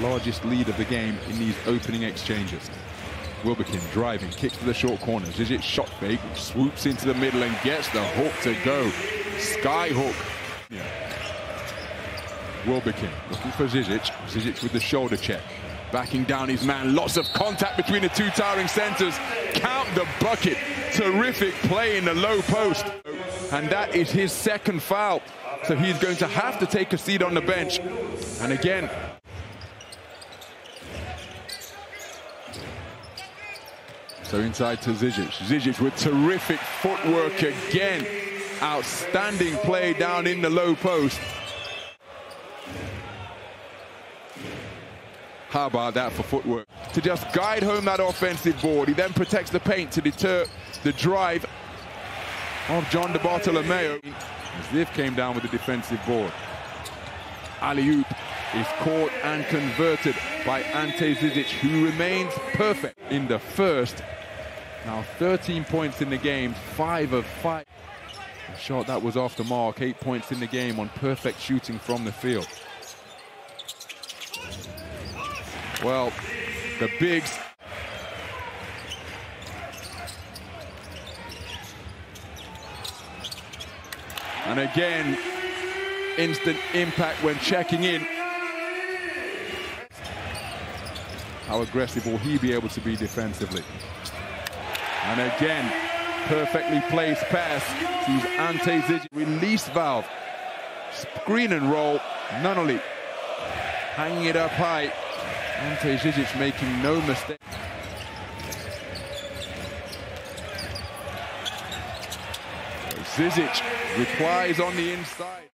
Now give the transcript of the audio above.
largest lead of the game in these opening exchanges. Wilbekin driving, kicks to the short corner. Zizic shot fake, swoops into the middle and gets the hook to go. Sky hook. Yeah. Wilbekin looking for Zizic. Zizic with the shoulder check. Backing down his man. Lots of contact between the two towering centres. Count the bucket. Terrific play in the low post. And that is his second foul. So he's going to have to take a seat on the bench. And again, So inside to Zizic. Zizic with terrific footwork again. Outstanding play down in the low post. How about that for footwork? To just guide home that offensive board. He then protects the paint to deter the drive of John DiBartolomeo. Ziv came down with the defensive board. Alley-oop is caught and converted by Ante Zizic, who remains perfect in the first. Now 13 points in the game, five of five. A shot that was off the mark, eight points in the game on perfect shooting from the field. Well, the bigs. And again, instant impact when checking in. How aggressive will he be able to be defensively? And again, perfectly placed pass to Ante Zizic. Release valve. Screen and roll. Nunnally hanging it up high. Ante Zizic making no mistake. Zizic replies on the inside.